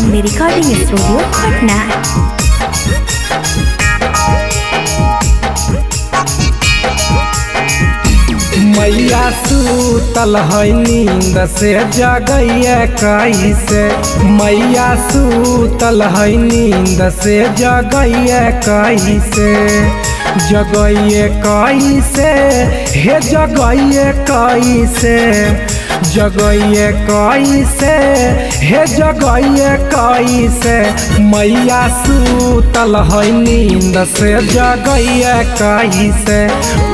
Recording studio Patna मैया सूतल है नींद से जगैया कैसे? मैया सूतल है नींद से जगैया कैसे? जगैया कैसे? हे जगैया कैसे? जगैया कैसे? हे जगइए कैसे? मैया सूतल है नींद से। जगइए कैसे?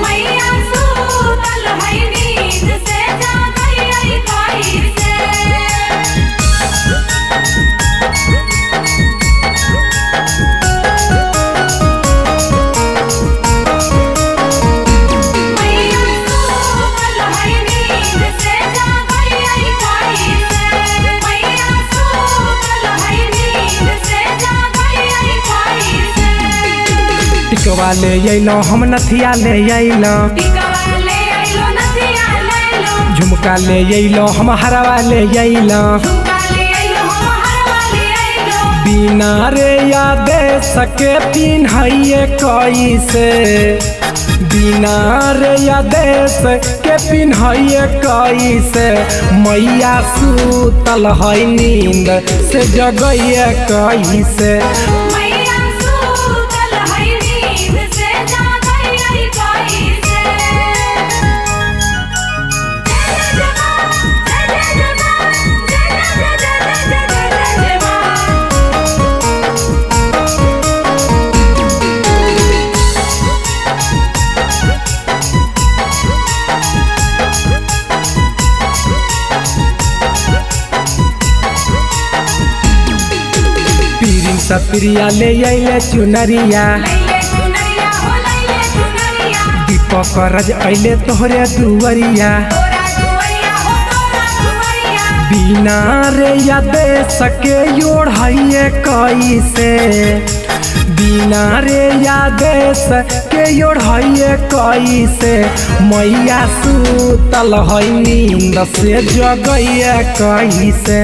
टिकवा ले अलो हम नथिया ले अलो झुमका ले अलो हम हरवा ले अलो बिना रे याद सके पिन्हइए कैसे बिना रे यादेश के पिन्हइए कैसे मैया सूतल है नींद से जगइए कैसे सप्रिया ले अइले चुनरिया दीपक रज अइले तोहरे दुवरिया बिना रे यादे सके ओढ़ाइए कैसे बिना रे यादे सके ओढ़ाइए कैसे मैया सूतल है नींद से जगैया कैसे